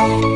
Bye.